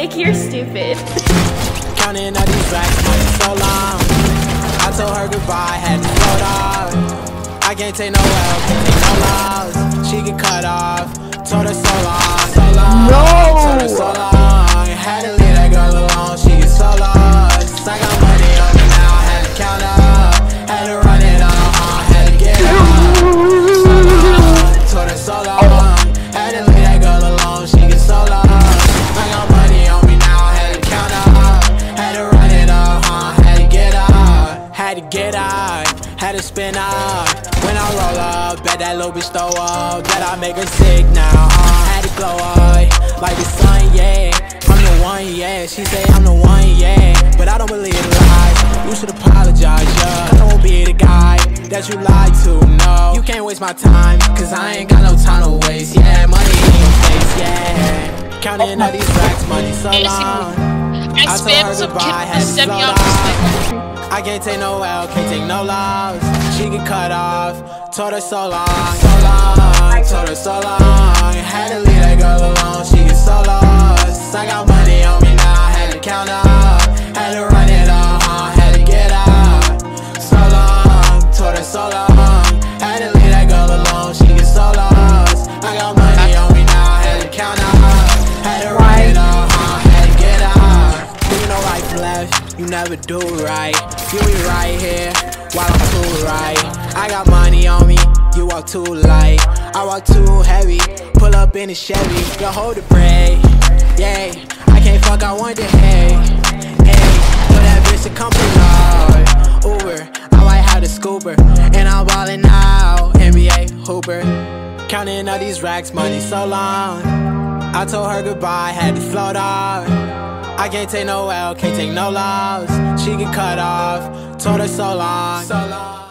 Nick, you're stupid. Counting all these racks, money so long. I told her goodbye, had to float off. I can't take no L, can't take no loss. She get cut off. Told her so long, so long. No! Told her so long. Had to leave that girl alone, she get so lost. I got money on me now, had to count up. Had to run it on, uh, had to get up. So long, told her so long. Had to leave that girl alone, she get so lost. Get out, had to spin out. When I roll up, bet that little bitch throw up. Bet I make her sick now, uh, had to glow up. Like the sun, yeah. I'm the one, yeah. She say I'm the one, yeah. But I don't believe the lies. You should apologize, yeah. I don't be the guy that you lied to, no. You can't waste my time, cause I ain't got no time to waste, yeah. Money in your face, yeah. Counting all these racks, money so long. I spam some kid had I can't take no L, can't take no loss. She get cut off. Told her so long, so long. Told her so long. Had to leave that girl alone. She never do right. You be right here while I'm too right. I got money on me, you walk too light. I walk too heavy, pull up in a Chevy, you hold the brake. Yeah, I can't fuck, I want the hay. Hey, for that bitch to come below. Uber, I might have the scooper, and I'm ballin' out. NBA Hooper, counting all these racks, money so long. I told her goodbye, had to float off. I can't take no L, can't take no loss. She get cut off. Told her so long. So long.